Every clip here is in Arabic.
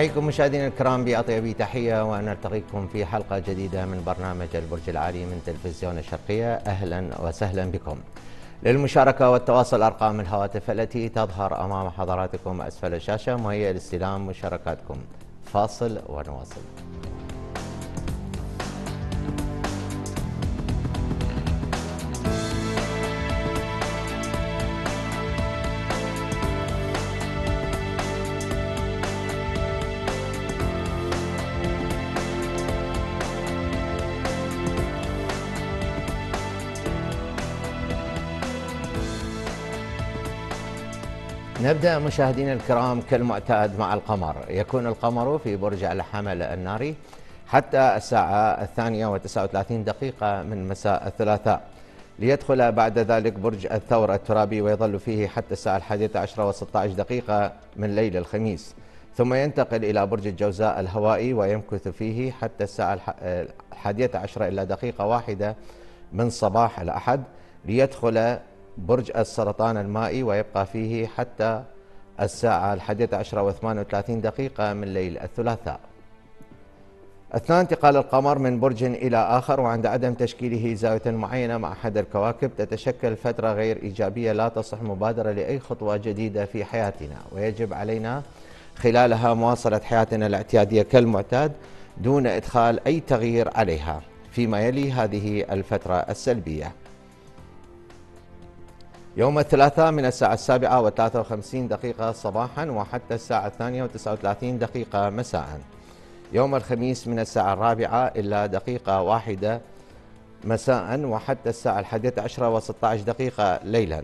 نحييكم مشاهدينا الكرام بأطيب تحية ونلتقيكم في حلقة جديدة من برنامج البرج العالي من تلفزيون الشرقية. أهلا وسهلا بكم. للمشاركة والتواصل أرقام الهواتف التي تظهر أمام حضراتكم أسفل الشاشة مهيئ لاستلام مشاركاتكم. فاصل ونواصل. نبدأ مشاهدينا الكرام كالمعتاد مع القمر. يكون القمر في برج الحمل الناري حتى الساعة الثانية وتسعة وثلاثين دقيقة من مساء الثلاثاء. ليدخل بعد ذلك برج الثور الترابي ويظل فيه حتى الساعة الحادية عشرة وستة عشر دقيقة من ليل الخميس. ثم ينتقل إلى برج الجوزاء الهوائي ويمكث فيه حتى الساعة الحادية عشرة إلى دقيقة واحدة من صباح الأحد. ليدخل برج السرطان المائي ويبقى فيه حتى الساعة الحادية عشرة وثمان وثلاثين دقيقة من ليل الثلاثاء. أثناء انتقال القمر من برج إلى آخر وعند عدم تشكيله زاوية معينة مع أحد الكواكب تتشكل فترة غير إيجابية لا تصح مبادرة لأي خطوة جديدة في حياتنا. ويجب علينا خلالها مواصلة حياتنا الاعتيادية كالمعتاد دون إدخال أي تغيير عليها فيما يلي هذه الفترة السلبية. يوم الثلاثاء من الساعة السابعة وثلاثة وخمسين دقيقة صباحا وحتى الساعة الثانية وتسعة وثلاثين دقيقة مساء. يوم الخميس من الساعة الرابعة إلى دقيقة واحدة مساء وحتى الساعة الحادية عشرة وستة عشر دقيقة ليلا.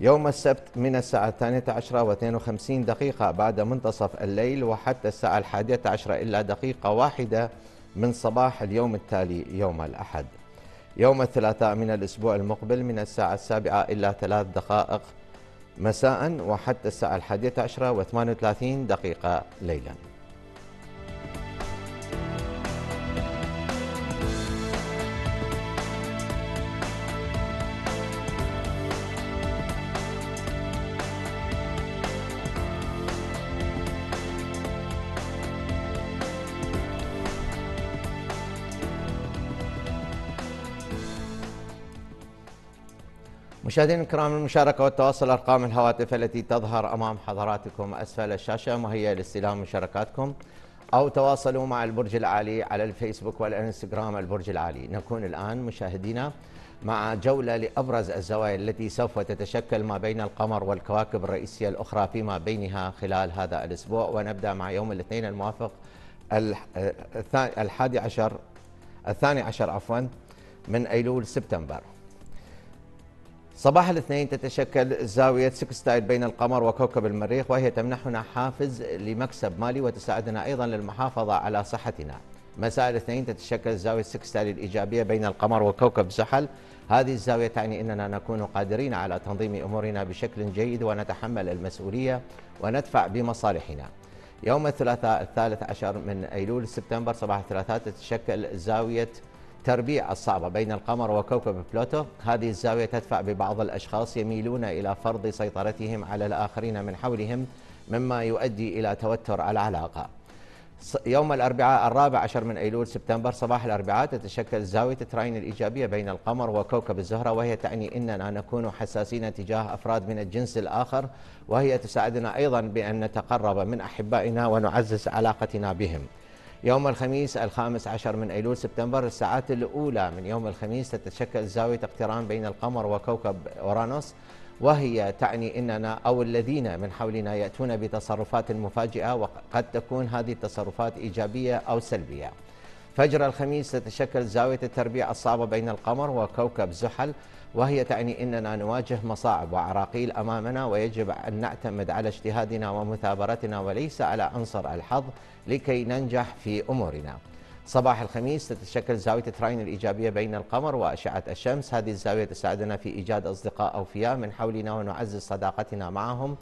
يوم السبت من الساعة الثانية عشرة واثنين وخمسين دقيقة بعد منتصف الليل وحتى الساعة الحادية عشرة إلا دقيقة واحدة من صباح اليوم التالي يوم الأحد. يوم الثلاثاء من الأسبوع المقبل من الساعة السابعة إلى ثلاث دقائق مساء وحتى الساعة الحادية عشرة وثمان وثلاثين دقيقة ليلاً. مشاهدينا الكرام المشاركة والتواصل أرقام الهواتف التي تظهر أمام حضراتكم أسفل الشاشة مهيئة لاستلام مشاركاتكم؟ أو تواصلوا مع البرج العالي على الفيسبوك والإنستغرام البرج العالي. نكون الآن مشاهدينا مع جولة لأبرز الزوايا التي سوف تتشكل ما بين القمر والكواكب الرئيسية الأخرى فيما بينها خلال هذا الأسبوع. ونبدأ مع يوم الاثنين الموافق الحادي عشر الثاني عشر عفوا من أيلول سبتمبر. صباح الاثنين تتشكل زاوية سكستايد بين القمر وكوكب المريخ وهي تمنحنا حافز لمكسب مالي وتساعدنا أيضا للمحافظة على صحتنا. مساء الاثنين تتشكل زاوية سكستايد الإيجابية بين القمر وكوكب زحل. هذه الزاوية تعني أننا نكون قادرين على تنظيم أمورنا بشكل جيد ونتحمل المسؤولية وندفع بمصالحنا. يوم الثلاثاء الثالث عشر من أيلول سبتمبر صباح الثلاثاء تتشكل زاوية تربيع الصعبة بين القمر وكوكب بلوتو. هذه الزاوية تدفع ببعض الأشخاص يميلون إلى فرض سيطرتهم على الآخرين من حولهم مما يؤدي إلى توتر العلاقة. يوم الأربعاء الرابع عشر من أيلول سبتمبر صباح الأربعاء تتشكل زاوية trine الإيجابية بين القمر وكوكب الزهرة وهي تعني أننا نكون حساسين تجاه أفراد من الجنس الآخر وهي تساعدنا أيضا بأن نتقرب من أحبائنا ونعزز علاقتنا بهم. يوم الخميس الخامس عشر من أيلول سبتمبر الساعات الأولى من يوم الخميس تتشكل زاوية اقتران بين القمر وكوكب أورانوس وهي تعني أننا أو الذين من حولنا يأتون بتصرفات مفاجئة وقد تكون هذه التصرفات إيجابية أو سلبية. فجر الخميس تتشكل زاوية التربيع الصعبة بين القمر وكوكب زحل وهي تعني أننا نواجه مصاعب وعراقيل أمامنا ويجب أن نعتمد على اجتهادنا ومثابرتنا وليس على عنصر الحظ. لكي ننجح في أمورنا. صباح الخميس تتشكل زاوية trine الإيجابية بين القمر وأشعة الشمس. هذه الزاوية تساعدنا في إيجاد أصدقاء أوفياء من حولنا ونعزز صداقتنا معهم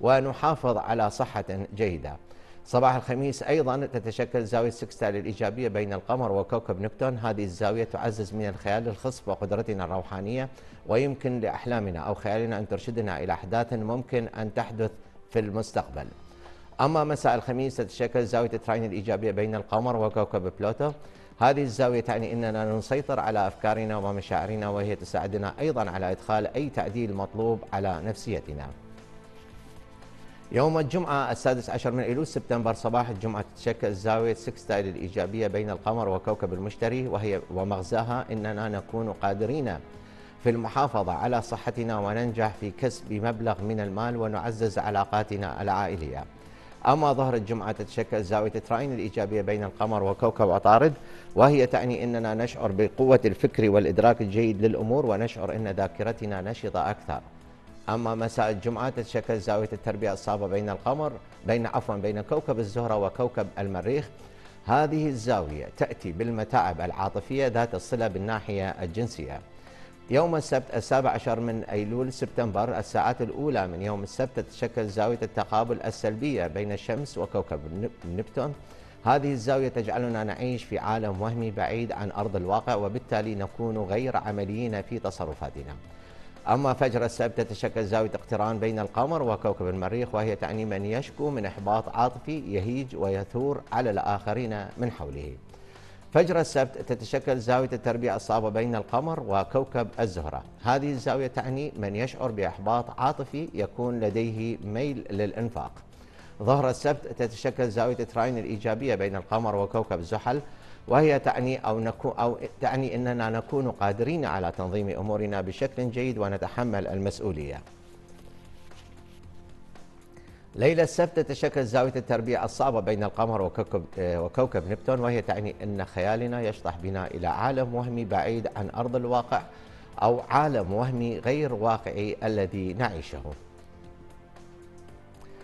ونحافظ على صحة جيدة. صباح الخميس أيضا تتشكل زاوية sextile الإيجابية بين القمر وكوكب نبتون هذه الزاوية تعزز من الخيال الخصب وقدرتنا الروحانية ويمكن لأحلامنا أو خيالنا أن ترشدنا إلى أحداث ممكن أن تحدث في المستقبل. أما مساء الخميس تتشكل زاوية trine الإيجابية بين القمر وكوكب بلوتو. هذه الزاوية تعني أننا نسيطر على أفكارنا ومشاعرنا وهي تساعدنا أيضا على إدخال أي تعديل مطلوب على نفسيتنا. يوم الجمعة السادس عشر من أيلول سبتمبر صباح الجمعة تتشكل زاوية sextile الإيجابية بين القمر وكوكب المشتري وهي ومغزاها أننا نكون قادرين في المحافظة على صحتنا وننجح في كسب مبلغ من المال ونعزز علاقاتنا العائلية. أما ظهر الجمعة تتشكل زاوية تراين الإيجابية بين القمر وكوكب عطارد وهي تعني أننا نشعر بقوة الفكر والإدراك الجيد للأمور ونشعر أن ذاكرتنا نشطة أكثر. أما مساء الجمعة تتشكل زاوية التربية الصعبة بين القمر بين عفوا بين كوكب الزهرة وكوكب المريخ. هذه الزاوية تأتي بالمتاعب العاطفية ذات الصلة بالناحية الجنسية. يوم السبت السابع عشر من أيلول سبتمبر الساعات الأولى من يوم السبت تتشكل زاوية التقابل السلبية بين الشمس وكوكب نبتون. هذه الزاوية تجعلنا نعيش في عالم وهمي بعيد عن أرض الواقع وبالتالي نكون غير عمليين في تصرفاتنا. أما فجر السبت تتشكل زاوية اقتران بين القمر وكوكب المريخ وهي تعني من يشكو من إحباط عاطفي يهيج ويثور على الآخرين من حوله. فجر السبت تتشكل زاوية التربيع الصعبة بين القمر وكوكب الزهرة. هذه الزاوية تعني من يشعر بإحباط عاطفي يكون لديه ميل للإنفاق. ظهر السبت تتشكل زاوية تراين الإيجابية بين القمر وكوكب زحل وهي تعني أو, نكون أو تعني أننا نكون قادرين على تنظيم أمورنا بشكل جيد ونتحمل المسؤولية. ليلة السبت تتشكل زاوية التربيع الصعبة بين القمر وكوكب, آه، وكوكب نبتون وهي تعني أن خيالنا يشطح بنا إلى عالم وهمي بعيد عن أرض الواقع أو عالم وهمي غير واقعي الذي نعيشه.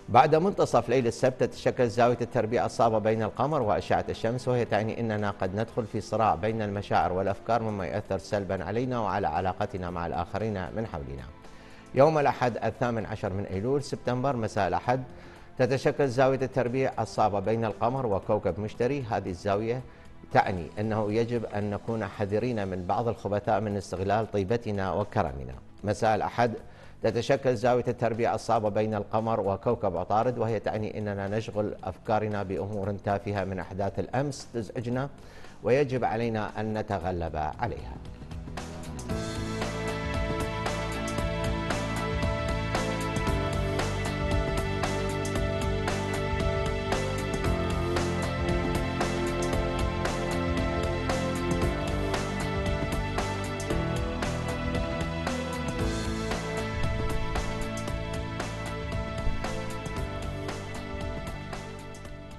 بعد منتصف ليل السبت تتشكل زاوية التربيع الصعبة بين القمر وأشعة الشمس وهي تعني أننا قد ندخل في صراع بين المشاعر والأفكار مما يؤثر سلبا علينا وعلى علاقتنا مع الآخرين من حولنا. يوم الأحد الثامن عشر من أيلول سبتمبر مساء الأحد. تتشكل زاوية التربيع الصعبة بين القمر وكوكب مشتري. هذه الزاوية تعني أنه يجب أن نكون حذرين من بعض الخبثاء من استغلال طيبتنا وكرمنا. مساء الأحد. تتشكل زاوية التربيع الصعبة بين القمر وكوكب عطارد وهي تعني أننا نشغل أفكارنا بأمور تافهة من أحداث الأمس تزعجنا ويجب علينا أن نتغلب عليها.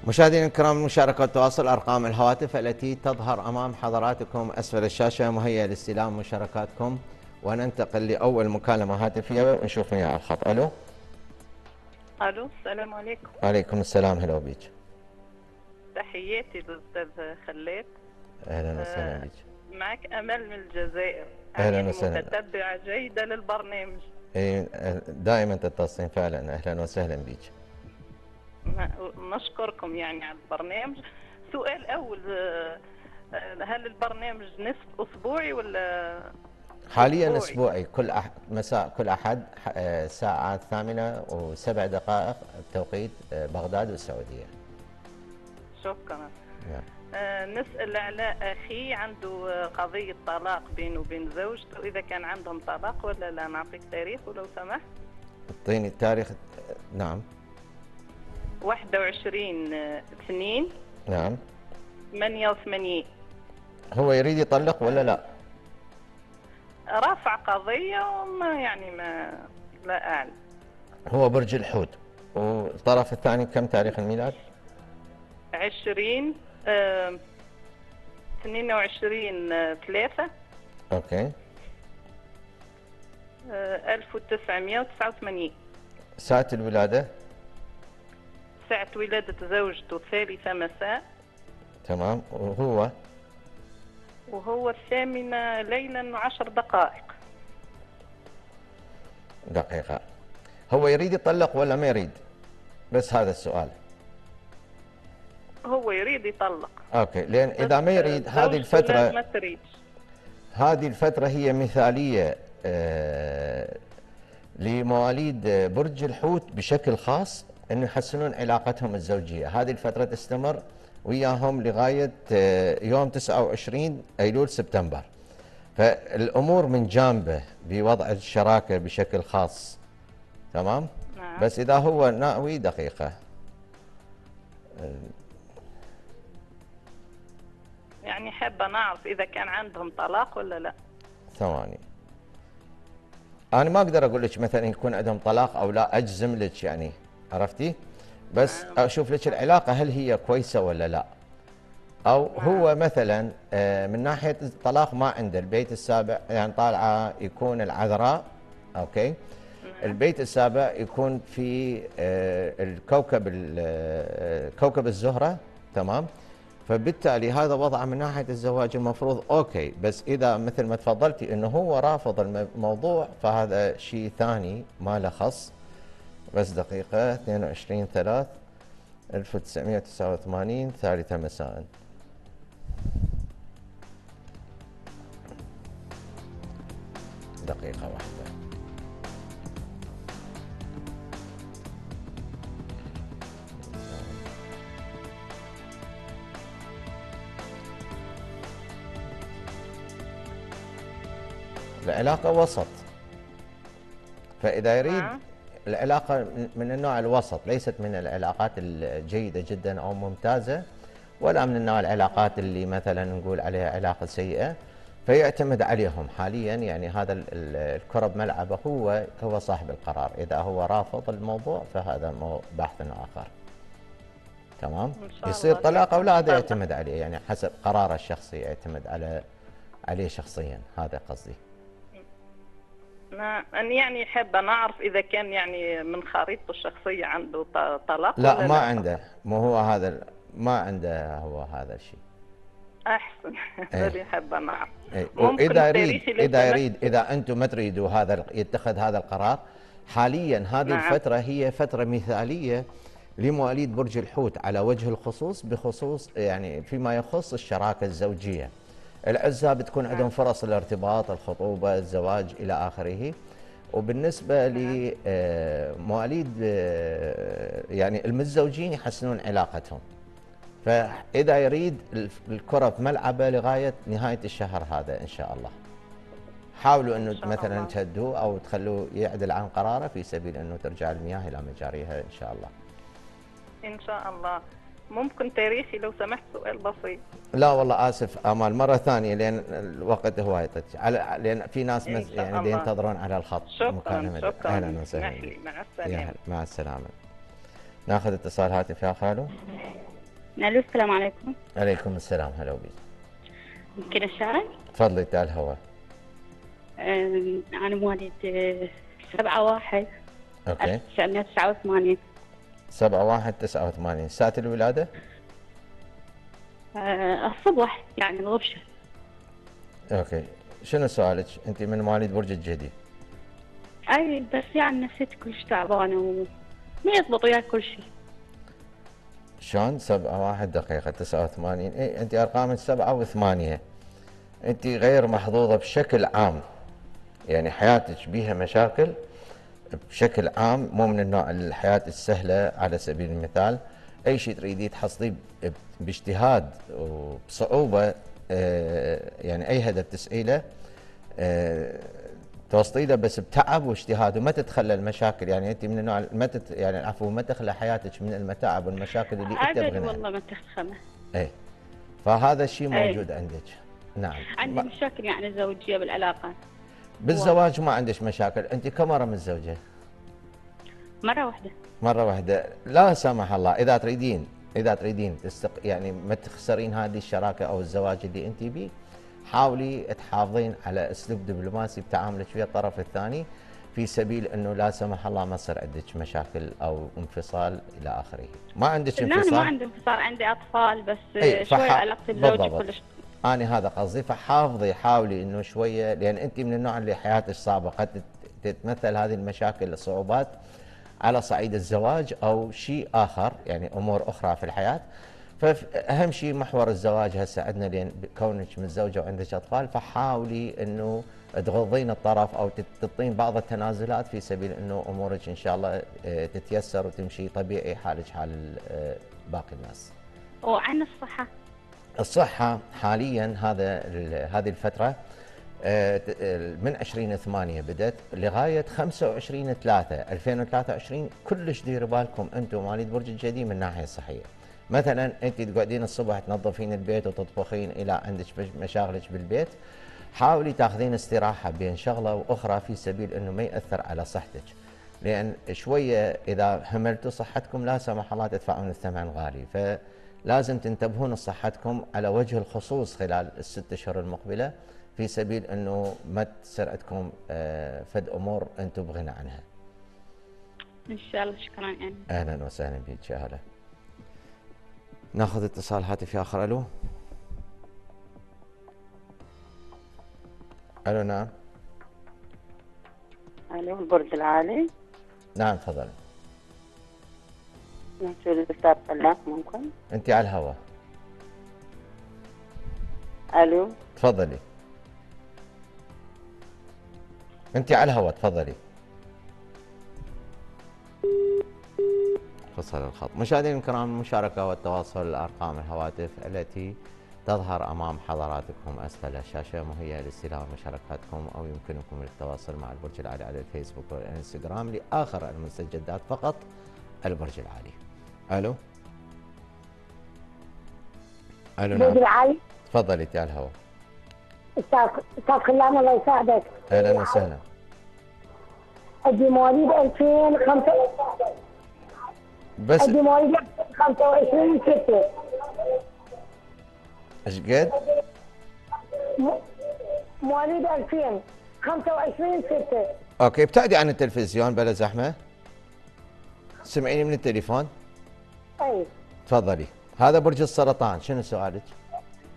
مشاهدينا الكرام المشاركة والتواصل أرقام الهواتف التي تظهر أمام حضراتكم أسفل الشاشة مهيئة لاستلام مشاركاتكم. وننتقل لأول مكالمة هاتفية. ونشوف مين على الخط. ألو؟ ألو السلام عليكم. وعليكم السلام. هلا بيك. تحياتي للأستاذ خلات أهلا وسهلا بك معك أمل من الجزائر. أهلا وسهلا. متتبعة جيدة للبرنامج. اي دائما تتصلين فعلا. أهلا وسهلا بك نشكركم يعني على البرنامج. سؤال أول آه، هل البرنامج نصف أسبوعي ولا حاليا أسبوعي؟ كل أح... مساء كل أحد الساعة آه، الثامنة وسبع دقائق بتوقيت آه، بغداد والسعودية. شكرا. نعم. آه نسأل على أخي عنده قضية طلاق بينه وبين زوجته. إذا كان عندهم طلاق ولا لا نعطيك تاريخ ولو سمحت. اعطيني التاريخ. نعم. 21 2 نعم. 88 هو يريد يطلق ولا لا؟ رافع قضية وما يعني ما لا أعلم. هو برج الحوت. والطرف الثاني كم تاريخ الميلاد؟ 20 آه 22 3 أوكي. آه 1989 ساعة الولادة؟ ساعة ولادة زوجته الثالثة مساء. تمام. وهو؟ وهو الثامنة ليلا وعشر دقائق. دقيقة. هو يريد يطلق ولا ما يريد؟ بس هذا السؤال. هو يريد يطلق. أوكي. لأن إذا ما يريد هذه الفترة ما تريد. هذه الفترة هي مثالية آه لمواليد برج الحوت بشكل خاص. إنه يحسنون علاقتهم الزوجية. هذه الفترة تستمر وياهم لغاية آه، يوم 29 أيلول سبتمبر. فالأمور من جانبه بوضع الشراكة بشكل خاص. تمام؟ نعم. بس إذا هو ناوي دقيقة. يعني حابة نعرف إذا كان عندهم طلاق ولا لا. ثواني. أنا ما أقدر أقول لك مثلا يكون عندهم طلاق أو لا أجزم لك يعني. عرفتي؟ بس أشوف لك العلاقة هل هي كويسة ولا لا؟ أو هو مثلا آه، من ناحية الطلاق ما عنده البيت السابع يعني طالعة يكون العذراء أوكي؟ البيت السابع يكون في آه، الكوكب ال- آه، كوكب الزهرة تمام؟ فبالتالي هذا وضعه من ناحية الزواج المفروض أوكي. بس إذا مثل ما تفضلتي إنه هو رافض الم- الموضوع فهذا شيء ثاني ما له خص. بس دقيقة 22 3 1989 ثالثة مساء. دقيقة واحدة. العلاقة وسط. فإذا يريد العلاقة من- النوع الوسط ليست من العلاقات الجيدة جدا أو ممتازة ولا من النوع العلاقات اللي مثلا نقول عليها علاقة سيئة فيعتمد عليهم حاليا. يعني هذا ال- ال- الكرة بملعبه هو هو صاحب القرار. إذا هو رافض الموضوع فهذا مو بحث آخر. تمام؟ يصير. طلاق أو لا هذا. يعتمد عليه. يعني حسب قراره الشخصي يعتمد على عليه شخصيا. هذا قصدي. أنا يعني حابة نعرف إذا كان يعني من خريطته الشخصية عنده طلاق لا ما عنده. مو هو هذا ما عنده هو هذا الشيء. أحسن. اللي حابة نعرف وإذا يريد سمحت؟ يريد إذا أنتم ما تريدوا هذا يتخذ هذا القرار حاليا هذه نعم. الفترة هي فترة مثالية لمواليد برج الحوت على وجه الخصوص بخصوص يعني فيما يخص الشراكة الزوجية. العزاب بتكون. عندهم فرص الارتباط الخطوبة الزواج إلى آخره وبالنسبة لمواليد يعني المتزوجين يحسنون علاقتهم فإذا يريد الكرة في ملعبه لغاية نهاية الشهر هذا إن شاء الله حاولوا إنه شاء مثلا. تهدوه أو تخلوه يعدل عن قراره في سبيل إنه ترجع المياه إلى مجاريها إن شاء الله إن شاء الله ممكن تاريخي لو سمحت سؤال بسيط. لا والله آسف آمال مرة ثانية لأن الوقت هواي طج على لأن في ناس مز... يعني. ينتظرون على الخط شكرا. شكرا أهلا وسهلا. بك. مع هلا. مع السلامة. ناخذ اتصال. هاتف يا خالو. ألو السلام عليكم. عليكم السلام. هلا وبيك يمكن الشاي تفضلي تعال الهواء. أنا مواليد أه، سبعة واحد. okay. 1989 7 1 89 ساعة الولادة؟ أه، الصبح يعني الغبشة. okay. شنو سؤالك؟ أنت من مواليد برج الجدي. أي بس يعني نفسيتي كلش تعبانة وما يضبط وياي كل شيء شلون؟ 7 1 دقيقة 89 اي أنت ارقامك 7 و8 أنت غير محظوظة بشكل عام. يعني حياتك بيها مشاكل؟ بشكل عام مو من النوع الحياة السهلة على سبيل المثال. أي شيء تريدي تحصليه باجتهاد وبصعوبة آه، يعني أي هدف تسعي له آه، توصلي له بس بتعب واجتهاد وما تتخلى المشاكل. يعني أنت من النوع ما تت يعني عفوا ما تخلى حياتك من المتاعب والمشاكل اللي أنت تبغينها والله ما تخمه إيه. فهذا الشيء أي. موجود عندك. نعم. عندي مشاكل يعني زوجية بالعلاقات. بالزواج ما عندك مشاكل. أنت كم مره متزوجة؟ مرة واحدة. مرة واحدة. لا سمح الله إذا تريدين إذا تريدين تستق... يعني ما تخسرين هذه الشراكة أو الزواج اللي أنت بيه حاولي تحافظين على أسلوب دبلوماسي بتعاملك ويا الطرف الثاني في سبيل إنه لا سمح الله ما يصير عندك مشاكل أو انفصال إلى آخره. ما عندك لا انفصال ما عندي انفصال عندي أطفال بس إيه، شوي علاقتي بزوجي. كلش أنا هذا قصدي فحافظي حاولي إنه شوية لأن أنت من النوع اللي حياتك صعبة قد تت- تتمثل هذه المشاكل الصعوبات على صعيد الزواج أو شيء آخر يعني أمور أخرى في الحياة فاهم شيء محور الزواج هسه عندنا لأن كونك متزوجه وعندك أطفال فحاولي إنه تغضين الطرف أو تعطين بعض التنازلات في سبيل إنه أمورك إن شاء الله آه، تتيسر وتمشي طبيعي حالك حال آه، باقي الناس. وعن الصحة الصحة حاليا هذا هذه الفترة آه، من 20 8 بدت لغاية 25 3 2023 كلش ديروا بالكم أنتم مواليد برج الجدي من الناحية الصحية. مثلا أنت تقعدين الصبح تنظفين البيت وتطبخين إلى عندك مشاغلك بالبيت حاولي تاخذين استراحة بين شغلة وأخرى في سبيل إنه ما يأثر على صحتك. لأن شوية إذا هملتوا صحتكم لا سمح الله تدفعون الثمن غالي. فلازم تنتبهون لصحتكم على وجه الخصوص خلال الست أشهر المقبلة في سبيل إنه ما تصير عندكم آه، فد أمور أنتم بغنى عنها. إن شاء الله شكرا يعني. أهلا وسهلا بك يا هلا. ناخذ اتصال هاتفي آخر ألو. ألو نعم ألو البرج العالي نعم تفضل طلاق ممكن أنت على الهواء. ألو؟ تفضلي. أنت على الهواء تفضلي. فصل الخط. مشاهدينا الكرام المشاركة والتواصل الأرقام الهواتف التي تظهر أمام حضراتكم أسفل الشاشة مهيئة لاستلام مشاركاتكم أو يمكنكم التواصل مع البرج العالي على الفيسبوك والإنستغرام لآخر المستجدات فقط البرج العالي. ألو؟ ألو نعم. العالي تفضلي تي على الهواء. أستاذ أستاذ خلام الله يساعدك. أهلا وسهلا. ادي مواليد 2005 بس ادي مواليد 25 6 إيش قد؟ مواليد 2000 25 6 أوكي ابتعدي عن التلفزيون بلا زحمة. سمعيني من التليفون. اي تفضلي. هذا برج السرطان شنو سؤالك؟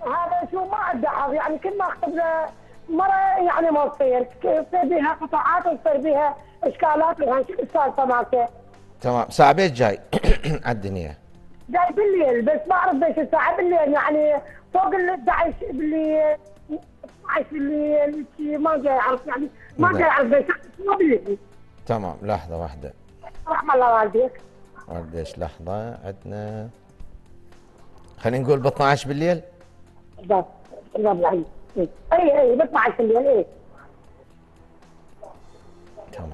هذا شو ما عنده حظ يعني كل ما اخطب له مرة يعني ما تصير. تصير بها قطاعات وتصير بها إشكالات وهاي شو السالفة مالته؟ تمام. ساعة بيت جاي. على الدنيا جاي بالليل بس ما أعرف بيش الساعة. بالليل يعني فوق ال 11 بالليل 12 بالليل ما جاي يعرف يعني. ما نعم. جاي يعرف بيش ما بالليل تمام. لحظة واحدة. رحم الله والديك. قديش لحظة عندنا خلينا نقول ب 12 بالليل يعني اي اي ب 12 بالليل اي تمام.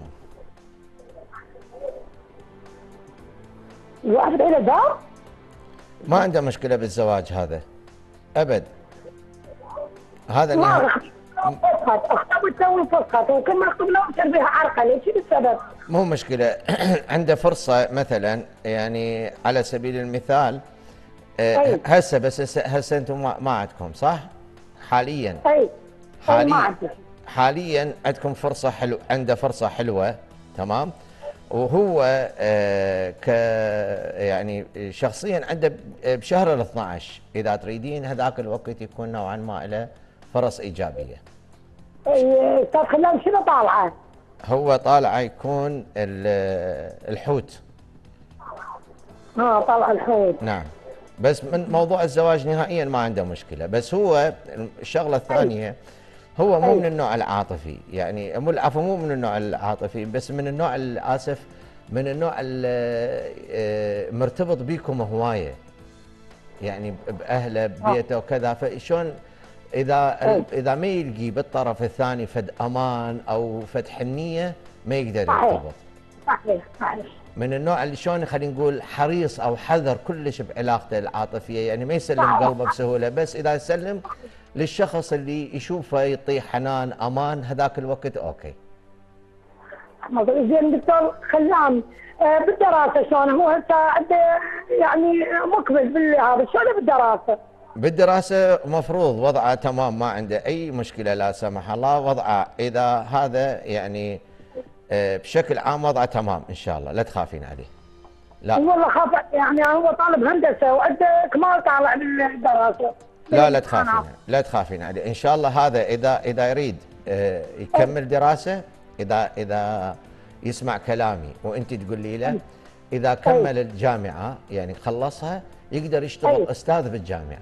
الواحد له دار ما عنده مشكلة بالزواج هذا. أبد. هذا ما إنها فسخت اخطبت تو فسخت وكل ما اخطب له بها عرقه ليش شو السبب؟ مو مشكلة عنده فرصة مثلا يعني على سبيل المثال آه، أي. هسه بس هسه, أنتم ما, عندكم صح؟ حاليا اي اي ما حاليا حاليا عندكم فرصة حلو عنده فرصة حلوة تمام؟ وهو آه، ك يعني شخصيا عنده بشهر ال 12 إذا تريدين هذاك الوقت يكون نوعا ما له فرص إيجابية. اي أستاذ خلال شنو طالعة؟ هو طالع يكون ال- الحوت. ها طالع الحوت. نعم. بس من موضوع الزواج نهائيا ما عنده مشكلة. بس هو الشغلة الثانية هو مو. من النوع العاطفي. يعني مو العفو مو من النوع العاطفي بس من النوع الآسف من النوع ال- مرتبط بيكم هواية. يعني بأهله ببيته وكذا. فشلون إذا أي. إذا ما يلقي بالطرف الثاني فد أمان أو فد حنية ما يقدر. يرتبط صحيح صحيح من النوع اللي شلون خلينا نقول حريص أو حذر كلش بعلاقته العاطفية يعني ما يسلم. قلبه بسهولة بس إذا يسلم للشخص اللي يشوفه يعطيه حنان أمان هذاك الوقت أوكي زين دكتور خلام آه، بالدراسة شلون هو هسه عنده يعني مقبل بالهذا شلون بالدراسة؟ بالدراسة مفروض وضعه تمام ما عنده أي مشكلة لا سمح الله. وضعه إذا هذا يعني آه، بشكل عام وضعه تمام إن شاء الله. لا تخافين عليه. لا. والله خاف يعني هو طالب هندسة وعنده كمال طالع بالدراسه لا لا تخافين لا تخافين عليه. إن شاء الله هذا إذا إذا يريد آه، يكمل دراسة إذا إذا يسمع كلامي وأنت تقولي له إذا كمل الجامعة يعني خلصها يقدر يشتغل أي. أستاذ بالجامعة.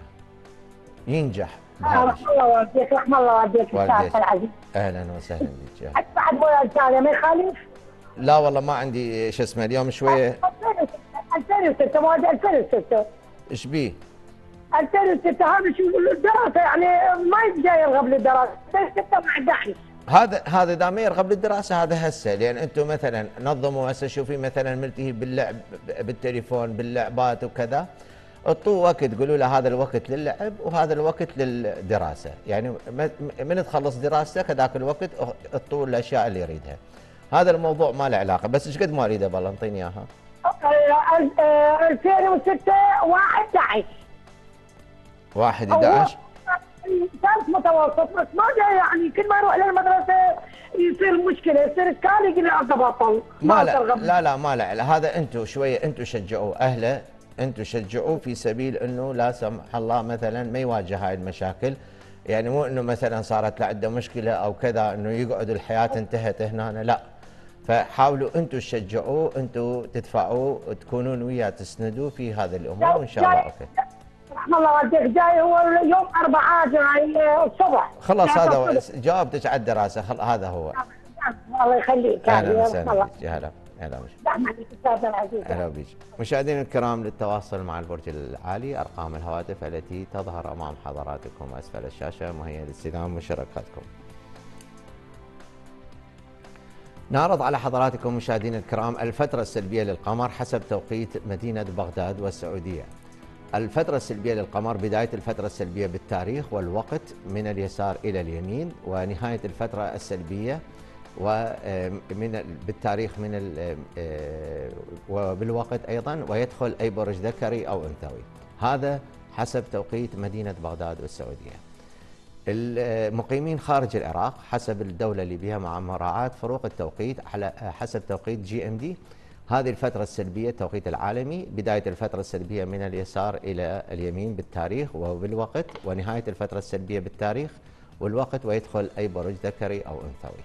ينجح. بهذا. رحم. الله والديك. رحم الله. أستاذ العزيز. أهلا وسهلا بك يا- حتى بعد مويه الثانية ما يخالف؟ لا والله ما عندي شو اسمه اليوم شوية 2006 مواد 2006 إيش بيه؟ 2006 هذا شو الدراسة يعني ما يبدا يرغب للدراسة. 2006 مع داعش هذا هذا دا ما يرغب للدراسة هذا هسه. لأن أنتم مثلا نظموا هسه شوفي مثلا ملتهي باللعب بالتليفون باللعبات وكذا. اعطوه وقت قولوا له هذا الوقت للعب وهذا الوقت للدراسة. يعني من تخلص دراسته هذاك الوقت اعطوه الأشياء اللي يريدها. هذا الموضوع ما له علاقة. بس إيش قد ما أريده بالله؟ انطيني إياها. 2006 1 داعش واحد هو 11 ثالث متوسط بس ما جاي يعني كل ما يروح للمدرسه يصير مشكلة يصير إشكال يقول لي بطل ما لا. لا لا ما لا هذا أنتم شوية أنتم شجعوا اهله أنتم شجعوه في سبيل أنه لا سمح الله مثلا ما يواجه هاي المشاكل. يعني مو أنه مثلا صارت له عنده مشكلة أو كذا أنه يقعد الحياة انتهت هنا لا. فحاولوا أنتم تشجعوه أنتم تدفعوه تكونون وياه تسندوه في هذه الأمور وإن شاء الله أوكي. رحم الله والديك. جاي هو يوم أربعاء جاي الصبح. خلاص هذا الصبح. جاوبتك على الدراسة. هذا هو. الله يخليك. يا وسهلا. هلا. هلا وسهلا دعم عليك أستاذ العزيز أهلا بك. مشاهدينا الكرام للتواصل مع البرج العالي أرقام الهواتف التي تظهر أمام حضراتكم أسفل الشاشة مهيئة لاستلام مشاركاتكم. نعرض على حضراتكم مشاهدينا الكرام الفترة السلبية للقمر حسب توقيت مدينة بغداد والسعودية. الفترة السلبية للقمر بداية الفترة السلبية بالتاريخ والوقت من اليسار إلى اليمين ونهاية الفترة السلبية ومن بالتاريخ من ال- آه، وبالوقت أيضا ويدخل أي برج ذكري أو أنثوي. هذا حسب توقيت مدينة بغداد والسعودية. المقيمين خارج العراق حسب الدولة اللي بها مع مراعاة فروق التوقيت على حسب توقيت جي ام دي هذه الفترة السلبية التوقيت العالمي بداية الفترة السلبية من اليسار إلى اليمين بالتاريخ وبالوقت ونهاية الفترة السلبية بالتاريخ والوقت ويدخل أي برج ذكري أو أنثوي.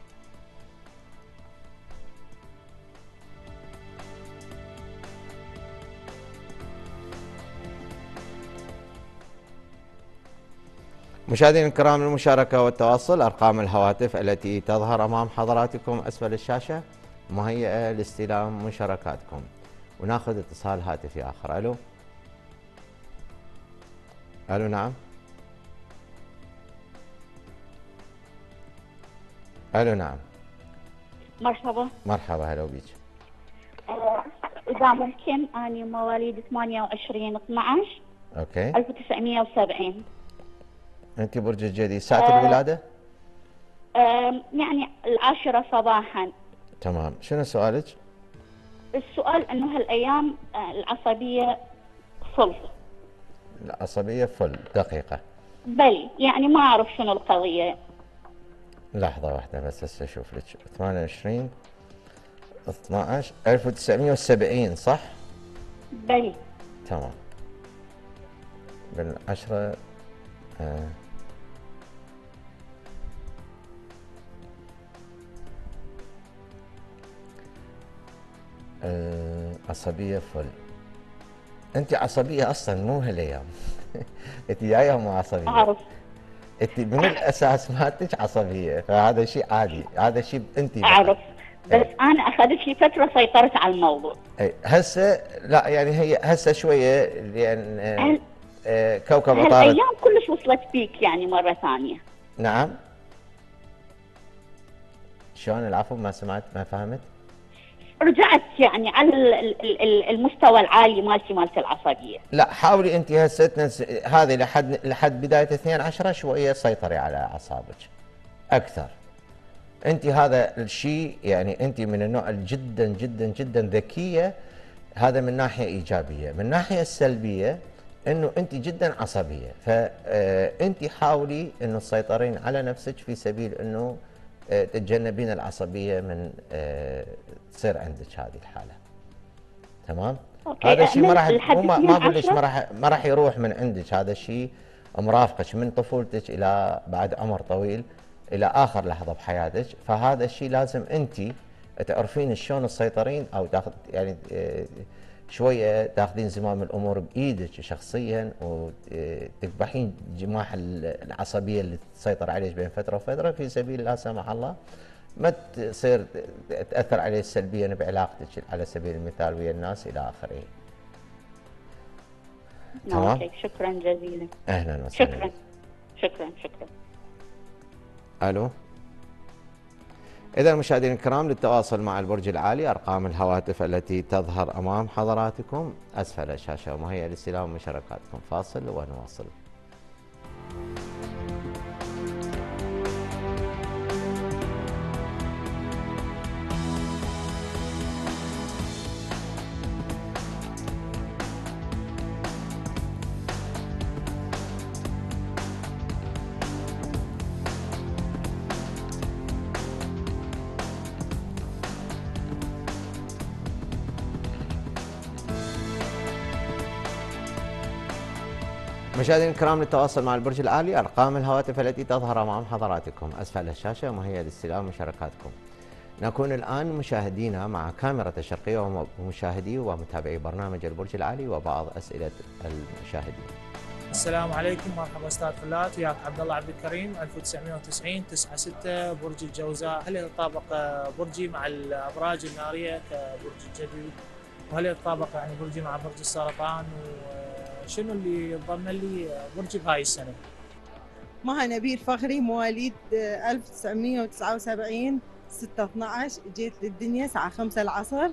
مشاهدينا الكرام المشاركة والتواصل أرقام الهواتف التي تظهر أمام حضراتكم أسفل الشاشة مهيئة لاستلام مشاركاتكم. وناخذ اتصال هاتفي آخر. ألو؟ ألو نعم. ألو نعم. مرحبا. مرحبا هلا بك. آه، إذا ممكن أنا مواليد 28 12 أوكي. 1970 أنت برج الجدي ساعة آه. الولادة؟ آم، يعني العاشرة صباحا. تمام. شنو سؤالك؟ السؤال أنه هالأيام آه، العصبية فل. العصبية فل دقيقة. بل يعني ما أعرف شنو القضية. لحظة واحدة بس هسه أشوف لك. 28 12 1970 صح؟ بل. تمام. بالعشرة آه. آه، عصبية فل. انت عصبية أصلا مو هالايام انت جاية مو عصبية. أعرف. انت من الأساس مالتك عصبية فهذا شيء عادي. هذا شيء انت. أعرف. بس إيه. أنا أخذت لي فترة سيطرت على الموضوع. اي هسه لا يعني هي هسه شوية لأن هل- آه، كوكب عطارد هالأيام كلش وصلت بيك يعني مرة ثانية؟ نعم. شلون العفو؟ ما سمعت ما فهمت. رجعت يعني على ال- ال- ال- المستوى العالي مالتي مالت العصبية. لا حاولي انت هسه. هذه لحد لحد بداية 2 10 شوية سيطري على أعصابك. أكثر. انت هذا الشيء يعني انت من النوع جدا جدا جدا ذكية. هذا من ناحية إيجابية. من الناحيه السلبيه إنه انت جدا عصبية. فانت حاولي إنه تسيطرين على نفسك في سبيل إنه آه، تتجنبين العصبية من آه، تصير عندك هذه الحالة. تمام؟ أوكي، هذا الشيء ما راح ما, ما 12 أقول لك ما راح ما راح يروح من عندك. هذا الشيء مرافقك من طفولتك إلى بعد عمر طويل إلى آخر لحظة بحياتك. فهذا الشيء لازم انت تعرفين شلون تسيطرين أو تاخذ يعني آه، شوية تاخذين زمام الأمور بإيدك شخصيا وتكبحين جماح العصبية اللي تسيطر عليك بين فترة وفترة في سبيل لا سمح الله ما تصير تأثر عليه سلبيا بعلاقتك على سبيل المثال ويا الناس إلى آخره. تمام؟ شكرا جزيلا. أهلا وسهلا. شكرا. شكرا شكرا. ألو؟ إذا مشاهدينا الكرام للتواصل مع البرج العالي أرقام الهواتف التي تظهر أمام حضراتكم أسفل الشاشة ومهيئة لاستلام مشاركاتكم فاصل ونواصل. مشاهدينا الكرام للتواصل مع البرج العالي أرقام الهواتف التي تظهر أمام حضراتكم. أسفل الشاشة وهي لاستلام مشاركاتكم. نكون الآن مشاهدينا مع كاميرا الشرقية ومشاهدي ومتابعي برنامج البرج العالي وبعض أسئلة المشاهدين. السلام عليكم. مرحبا أستاذ فلات. وياك عبد الله عبد الكريم. 1990 96 برج الجوزاء. هل يتطابق برجي مع الأبراج النارية كبرج الجدي وهل يتطابق يعني برجي مع برج السرطان شنو اللي ضمن لي؟ برجي بهاي السنة؟ مها نبيل فخري مواليد 1979 6 12 جيت للدنيا الساعة 5 العصر.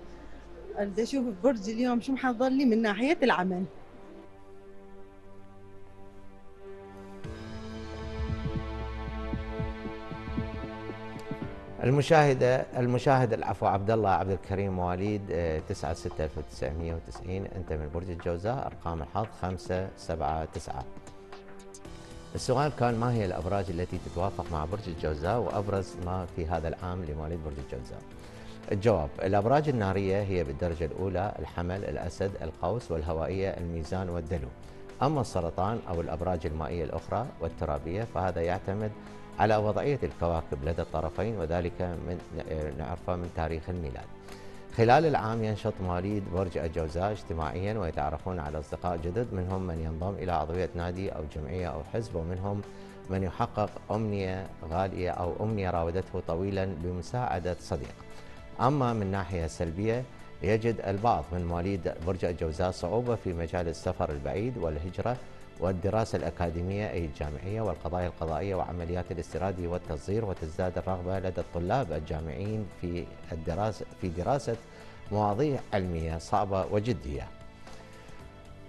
بدي أشوف برج اليوم شو محضر لي من ناحية العمل. المشاهدة المشاهد العفو عبد الله عبد الكريم مواليد 9 6 1990 أنت من برج الجوزاء أرقام الحظ 5 7 9 السؤال كان ما هي الأبراج التي تتوافق مع برج الجوزاء؟ وأبرز ما في هذا العام لمواليد برج الجوزاء. الجواب الأبراج النارية هي بالدرجة الأولى الحمل الأسد القوس والهوائية الميزان والدلو. أما السرطان أو الأبراج المائية الأخرى والترابية فهذا يعتمد على وضعية الكواكب لدى الطرفين وذلك من نعرفه من تاريخ الميلاد. خلال العام ينشط مواليد برج الجوزاء اجتماعيا ويتعرفون على أصدقاء جدد منهم من ينضم إلى عضوية نادي أو جمعية أو حزب ومنهم من يحقق أمنية غالية أو أمنية راودته طويلا بمساعدة صديق. أما من ناحية سلبية يجد البعض من مواليد برج الجوزاء صعوبة في مجال السفر البعيد والهجرة والدراسة الأكاديمية أي الجامعية والقضايا القضائية وعمليات الاستيراد والتصدير وتزداد الرغبة لدى الطلاب الجامعيين في الدراسة في دراسة مواضيع علمية صعبة وجدية.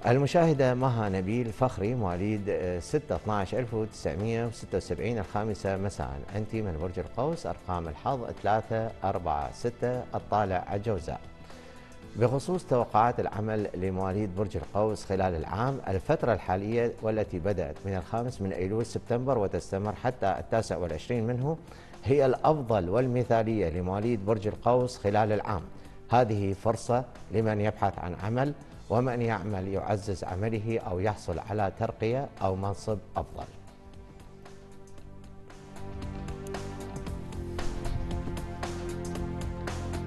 المشاهدة مها نبيل فخري مواليد 6 12 1976 الخامسة مساء أنت من برج القوس أرقام الحظ 3 4 6 الطالع الجوزاء بخصوص توقعات العمل لمواليد برج القوس خلال العام الفترة الحالية والتي بدأت من الخامس من أيلول سبتمبر وتستمر حتى التاسع والعشرين منه هي الأفضل والمثالية لمواليد برج القوس خلال العام. هذه فرصة لمن يبحث عن عمل ومن يعمل يعزز عمله أو يحصل على ترقية أو منصب أفضل.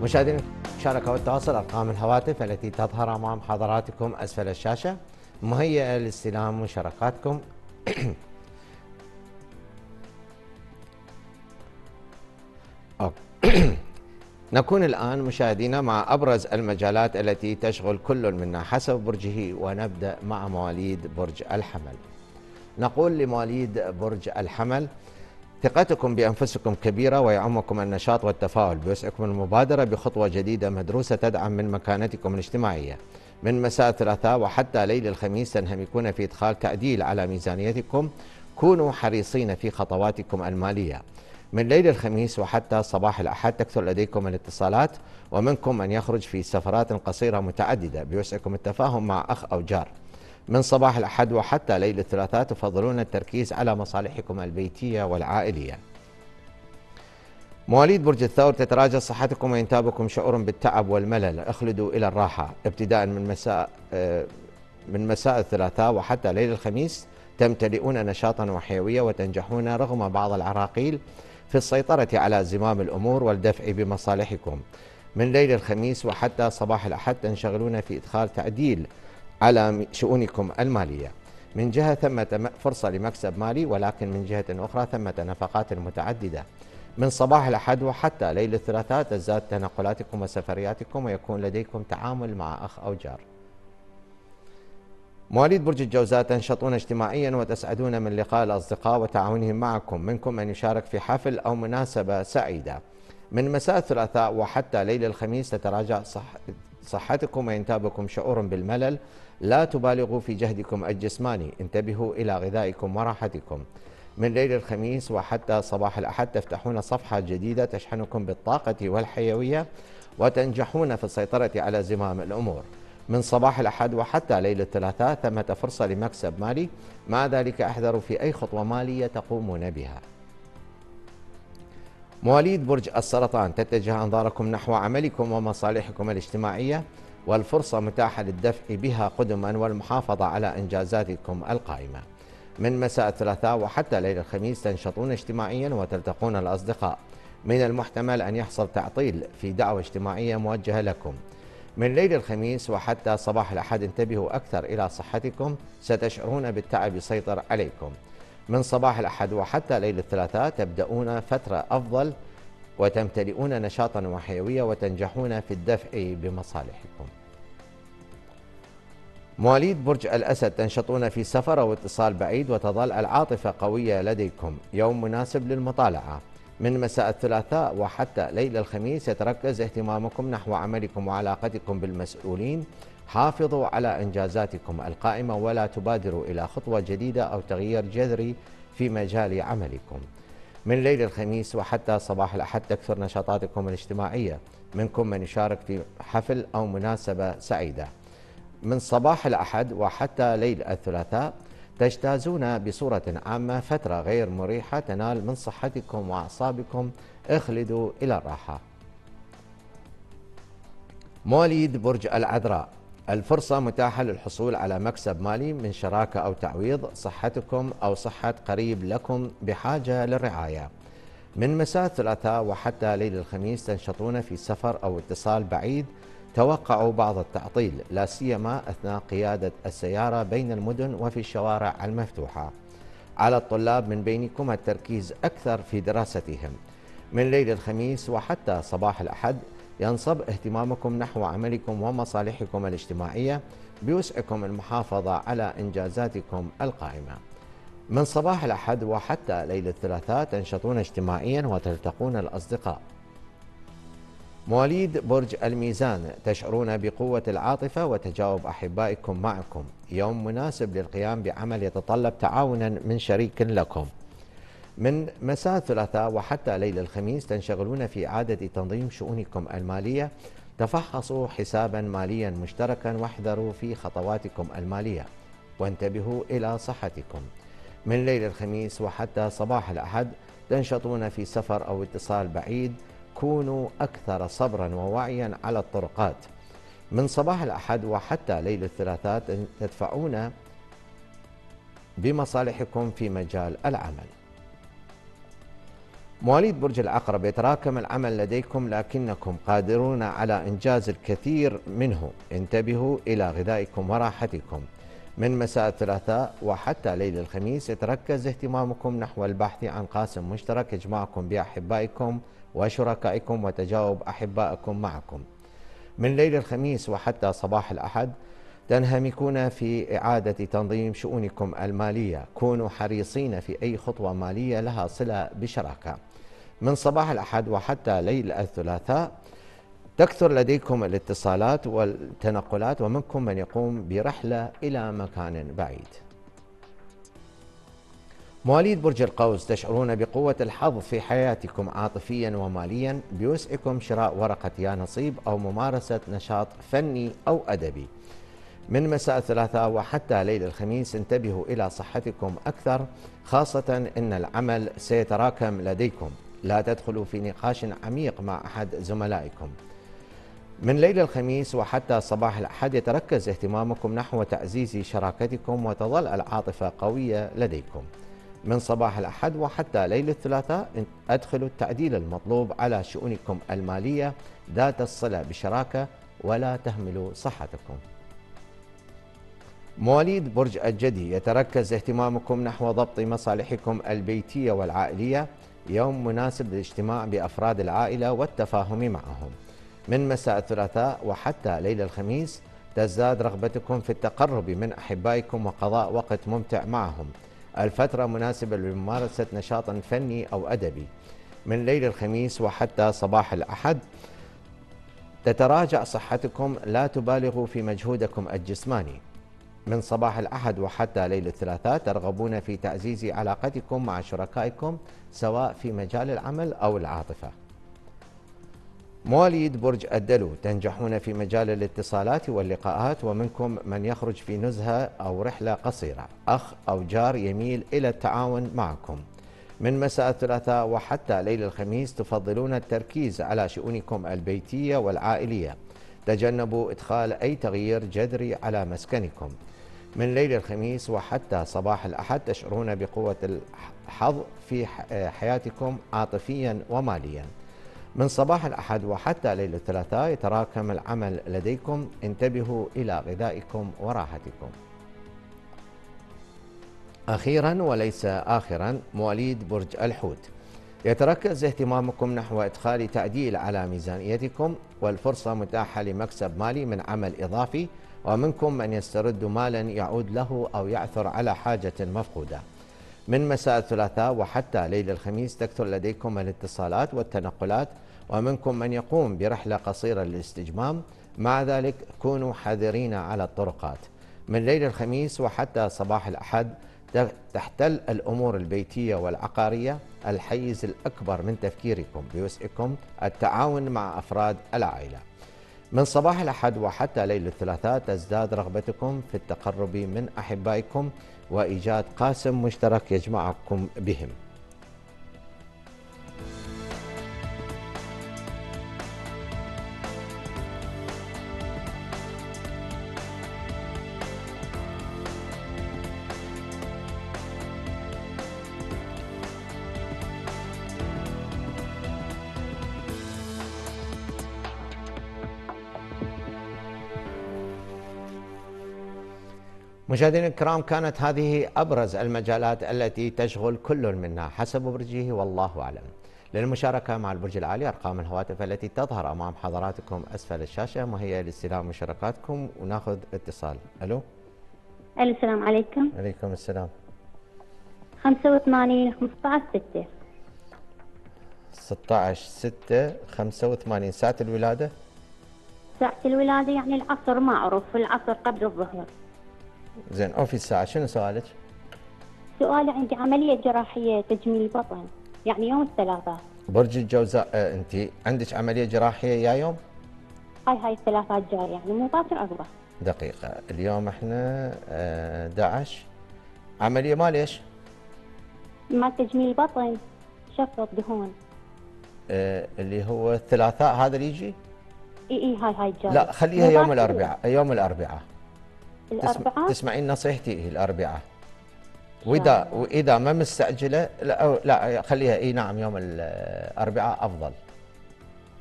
مشاهدينا المشاركة والتواصل أرقام الهواتف التي تظهر أمام حضراتكم أسفل الشاشة مهيئة لاستلام مشاركاتكم. نكون الآن مشاهدينا مع أبرز المجالات التي تشغل كل منا حسب برجه ونبدأ مع مواليد برج الحمل. نقول لمواليد برج الحمل ثقتكم بأنفسكم كبيرة ويعمكم النشاط والتفاؤل بوسعكم المبادرة بخطوة جديدة مدروسة تدعم من مكانتكم الاجتماعية. من مساء الثلاثاء وحتى ليل الخميس تنهمكون في إدخال تعديل على ميزانيتكم. كونوا حريصين في خطواتكم المالية. من ليل الخميس وحتى صباح الأحد تكثر لديكم الاتصالات ومنكم من يخرج في سفرات قصيرة متعددة. بوسعكم التفاهم مع أخ أو جار. من صباح الأحد وحتى ليل الثلاثاء تفضلون التركيز على مصالحكم البيتية والعائلية. مواليد برج الثور تتراجع صحتكم وينتابكم شعور بالتعب والملل. اخلدوا إلى الراحة. ابتداء من مساء آه، من مساء الثلاثاء وحتى ليل الخميس تمتلئون نشاطا وحيوية وتنجحون رغم بعض العراقيل في السيطرة على زمام الأمور والدفع بمصالحكم. من ليل الخميس وحتى صباح الأحد تنشغلون في إدخال تعديل على شؤونكم المالية. من جهة ثمة فرصة لمكسب مالي ولكن من جهة أخرى ثمة نفقات متعددة. من صباح الأحد وحتى ليل الثلاثاء تزداد تنقلاتكم وسفرياتكم ويكون لديكم تعامل مع أخ أو جار. مواليد برج الجوزاء تنشطون اجتماعيا وتسعدون من لقاء الأصدقاء وتعاونهم معكم. منكم من يشارك في حفل أو مناسبة سعيدة. من مساء الثلاثاء وحتى ليل الخميس تتراجع صح صحتكم وينتابكم شعور بالملل لا تبالغوا في جهدكم الجسماني. انتبهوا إلى غذائكم وراحتكم. من ليل الخميس وحتى صباح الأحد تفتحون صفحة جديدة تشحنكم بالطاقة والحيوية وتنجحون في السيطرة على زمام الأمور. من صباح الأحد وحتى ليل الثلاثاء ثمة فرصة لمكسب مالي مع ذلك احذروا في أي خطوة مالية تقومون بها. مواليد برج السرطان تتجه أنظاركم نحو عملكم ومصالحكم الاجتماعية. والفرصة متاحة للدفع بها قدما والمحافظة على إنجازاتكم القائمة. من مساء الثلاثاء وحتى ليل الخميس تنشطون اجتماعيا وتلتقون الأصدقاء. من المحتمل أن يحصل تعطيل في دعوة اجتماعية موجهة لكم. من ليل الخميس وحتى صباح الأحد انتبهوا أكثر إلى صحتكم ستشعرون بالتعب يسيطر عليكم. من صباح الأحد وحتى ليل الثلاثاء تبدأون فترة أفضل وتمتلئون نشاطا وحيوية وتنجحون في الدفع بمصالحكم. مواليد برج الأسد تنشطون في سفر أو اتصال بعيد وتظل العاطفة قوية لديكم. يوم مناسب للمطالعة. من مساء الثلاثاء وحتى ليل الخميس يتركز اهتمامكم نحو عملكم وعلاقتكم بالمسؤولين. حافظوا على إنجازاتكم القائمة ولا تبادروا إلى خطوة جديدة أو تغيير جذري في مجال عملكم. من ليل الخميس وحتى صباح الأحد تكثر نشاطاتكم الاجتماعية. منكم من يشارك في حفل أو مناسبة سعيدة. من صباح الأحد وحتى ليل الثلاثاء تجتازون بصورة عامة فترة غير مريحة تنال من صحتكم وأعصابكم. اخلدوا إلى الراحة. مواليد برج العذراء. الفرصة متاحة للحصول على مكسب مالي من شراكة أو تعويض صحتكم أو صحة قريب لكم بحاجة للرعاية. من مساء الثلاثاء وحتى ليل الخميس تنشطون في سفر أو اتصال بعيد. توقعوا بعض التعطيل لا سيما أثناء قيادة السيارة بين المدن وفي الشوارع المفتوحة. على الطلاب من بينكم التركيز أكثر في دراستهم. من ليل الخميس وحتى صباح الأحد ينصب اهتمامكم نحو عملكم ومصالحكم الاجتماعية بوسعكم المحافظة على إنجازاتكم القائمة. من صباح الأحد وحتى ليل الثلاثاء تنشطون اجتماعيا وتلتقون الأصدقاء. مواليد برج الميزان تشعرون بقوة العاطفة وتجاوب أحبائكم معكم. يوم مناسب للقيام بعمل يتطلب تعاونا من شريك لكم. من مساء الثلاثاء وحتى ليل الخميس تنشغلون في إعادة تنظيم شؤونكم المالية. تفحصوا حسابا ماليا مشتركا واحذروا في خطواتكم المالية. وانتبهوا إلى صحتكم. من ليل الخميس وحتى صباح الأحد تنشطون في سفر أو اتصال بعيد. كونوا أكثر صبرا ووعيا على الطرقات. من صباح الأحد وحتى ليل الثلاثاء تدفعون بمصالحكم في مجال العمل. مواليد برج العقرب يتراكم العمل لديكم لكنكم قادرون على إنجاز الكثير منه. انتبهوا إلى غذائكم وراحتكم. من مساء الثلاثاء وحتى ليل الخميس يتركز اهتمامكم نحو البحث عن قاسم مشترك يجمعكم بأحبائكم وشركائكم وتجاوب أحبائكم معكم. من ليل الخميس وحتى صباح الأحد تنهمكون في إعادة تنظيم شؤونكم المالية. كونوا حريصين في أي خطوة مالية لها صلة بشراكة. من صباح الأحد وحتى ليل الثلاثاء. تكثر لديكم الاتصالات والتنقلات ومنكم من يقوم برحلة إلى مكان بعيد. مواليد برج القوس تشعرون بقوة الحظ في حياتكم عاطفيا وماليا بوسعكم شراء ورقة يا نصيب أو ممارسة نشاط فني أو أدبي. من مساء الثلاثاء وحتى ليل الخميس انتبهوا إلى صحتكم أكثر خاصة أن العمل سيتراكم لديكم. لا تدخلوا في نقاش عميق مع أحد زملائكم. من ليل الخميس وحتى صباح الأحد يتركز اهتمامكم نحو تعزيز شراكتكم وتظل العاطفة قوية لديكم. من صباح الأحد وحتى ليلة الثلاثاء أدخلوا التعديل المطلوب على شؤونكم المالية. ذات الصلة بشراكة ولا تهملوا صحتكم. مواليد برج الجدي يتركز اهتمامكم نحو ضبط مصالحكم البيتية والعائلية. يوم مناسب للاجتماع بأفراد العائلة والتفاهم معهم. من مساء الثلاثاء وحتى ليل الخميس تزداد رغبتكم في التقرب من أحبائكم وقضاء وقت ممتع معهم. الفترة مناسبة لممارسة نشاط فني أو أدبي. من ليل الخميس وحتى صباح الأحد تتراجع صحتكم لا تبالغوا في مجهودكم الجسماني. من صباح الأحد وحتى ليل الثلاثاء ترغبون في تعزيز علاقتكم مع شركائكم سواء في مجال العمل أو العاطفة. مواليد برج الدلو تنجحون في مجال الاتصالات واللقاءات ومنكم من يخرج في نزهة أو رحلة قصيرة. أخ أو جار يميل إلى التعاون معكم. من مساء الثلاثاء وحتى ليل الخميس تفضلون التركيز على شؤونكم البيتية والعائلية. تجنبوا إدخال أي تغيير جذري على مسكنكم. من ليل الخميس وحتى صباح الأحد تشعرون بقوة الحظ في حياتكم عاطفيا وماليا. من صباح الأحد وحتى ليل الثلاثاء يتراكم العمل لديكم. انتبهوا إلى غذائكم وراحتكم. أخيرا وليس آخرا مواليد برج الحوت. يتركز اهتمامكم نحو إدخال تعديل على ميزانيتكم والفرصة متاحة لمكسب مالي من عمل إضافي ومنكم من يسترد مالا يعود له أو يعثر على حاجة مفقودة. من مساء الثلاثاء وحتى ليل الخميس تكثر لديكم الاتصالات والتنقلات ومنكم من يقوم برحلة قصيرة للاستجمام. مع ذلك كونوا حذرين على الطرقات. من ليل الخميس وحتى صباح الأحد تحتل الأمور البيتية والعقارية. الحيز الأكبر من تفكيركم بوسعكم التعاون مع أفراد العائلة. من صباح الأحد وحتى ليل الثلاثاء تزداد رغبتكم في التقرب من أحبائكم وإيجاد قاسم مشترك يجمعكم بهم. مشاهدينا الكرام كانت هذه أبرز المجالات التي تشغل كل منا. حسب برجه والله أعلم. للمشاركة مع البرج العالي أرقام الهواتف التي تظهر أمام حضراتكم أسفل الشاشة وهي لاستلام مشاركاتكم وناخذ اتصال. ألو؟ ألو السلام عليكم. عليكم السلام. 85 15 6 16 6 85 ساعة الولادة؟ ساعة الولادة يعني العصر ما أعرف العصر قبل الظهر. زين أو في الساعة شنو سؤالك؟ سؤالي عندي عملية جراحية تجميل بطن يعني يوم الثلاثاء برج الجوزاء آه أنت عندك عملية جراحية يا يوم؟ هاي هاي الثلاثاء الجاي يعني مو باكر عقبه دقيقة اليوم إحنا آه 11 عملية مال إيش؟ مال تجميل بطن شفط دهون آه اللي هو الثلاثاء هذا اللي يجي؟ إي إي هاي هاي الجاي لا خليها يوم الأربعاء يوم الأربعاء الاربعاء تسمعين نصيحتي الاربعاء واذا وإذا ما مستعجلة لا لا خليها إي نعم يوم الأربعاء أفضل.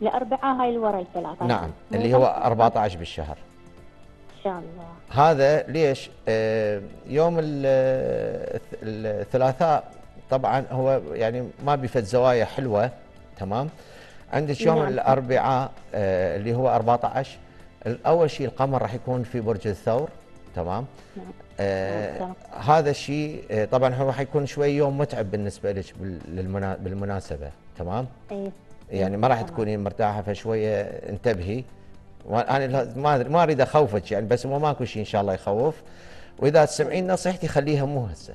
الاربعاء هاي الورا الثلاثة. نعم اللي هو 14 بالشهر. إن شاء الله. هذا ليش؟ آه يوم الثلاثاء طبعا هو يعني ما بيفت زوايا حلوة تمام؟ عندك يوم نعم. الأربعاء آه اللي هو 14 اول شيء القمر راح يكون في برج الثور. تمام؟ نعم. آه هذا الشيء آه طبعا هو حيكون شوي يوم متعب بالنسبة لك بالمناسبة تمام؟ إيه. يعني ما راح تكوني مرتاحة فشوية انتبهي. وأنا ما ما أريد أخوفك يعني بس مو ماكو شيء إن شاء الله يخوف. وإذا تسمعين نصيحتي خليها مو هسه.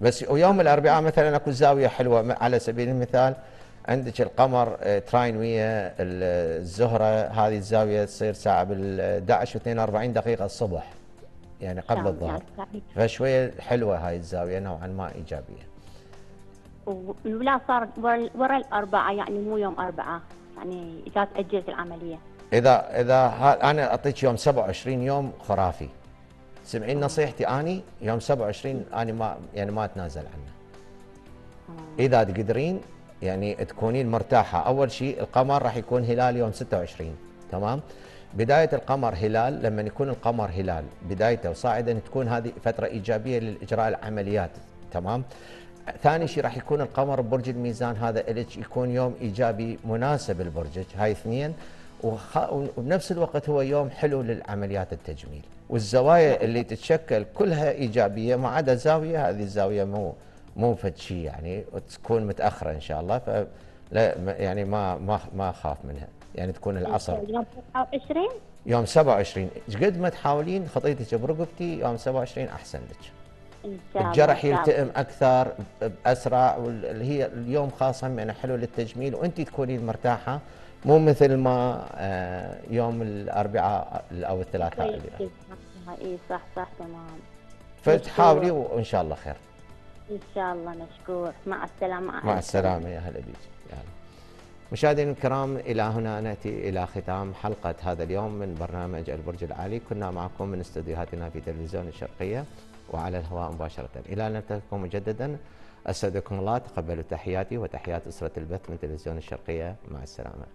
بس ويوم الأربعاء مثلا أكو زاوية حلوة على سبيل المثال عندك القمر تراين ويا الزهرة هذه الزاوية تصير الساعة بال 11 و42 دقيقة الصبح. يعني قبل الظهر. فشوية حلوة هاي الزاوية نوعا ما إيجابية. ولا صار ورا الاربعاء يعني مو يوم اربعاء يعني اذا تاجلت العملية. اذا إذا أنا أعطيك يوم 27 يوم خرافي. سمعين نصيحتي أني يوم 27 أنا ما يعني ما أتنازل عنه. إذا تقدرين يعني تكونين مرتاحة. أول شيء القمر راح يكون هلال يوم 26 تمام؟ بداية القمر هلال لما يكون القمر هلال بدايته وصاعدا تكون هذه فترة إيجابية لاجراء العمليات تمام؟ ثاني شيء راح يكون القمر ببرج الميزان هذا لك يكون يوم إيجابي مناسب لبرجك هاي اثنين. وخ... وبنفس الوقت هو يوم حلو للعمليات التجميل. والزوايا اللي تتشكل كلها إيجابية ما عدا زاوية هذه الزاوية مو مو فد شيء يعني وتكون متأخرة إن شاء الله ف يعني ما ما ما أخاف منها. يعني تكون العصر. يوم 29 يوم 27 إيش قد ما تحاولين خطيتك برقبتي يوم 27 أحسن لك. الجرح. يلتئم أكثر بأسرع واللي هي اليوم خاصة يعني حلو للتجميل وانت تكونين مرتاحة. مو مثل ما آه، يوم الأربعاء أو الثلاثاء جدا. اي صح صح تمام. فتحاولي وإن شاء الله خير. إن شاء الله مشكور. مع السلامة مع السلامة يا هلا بيك يا هلا. مشاهدينا الكرام إلى هنا نأتي إلى ختام حلقة هذا اليوم من برنامج البرج العالي. كنا معكم من استديوهاتنا في تلفزيون الشرقية وعلى الهواء مباشرة. إلى أن نلتقيكم مجددا أسعدكم الله تقبلوا تحياتي وتحيات أسرة البث من تلفزيون الشرقية. مع السلامة.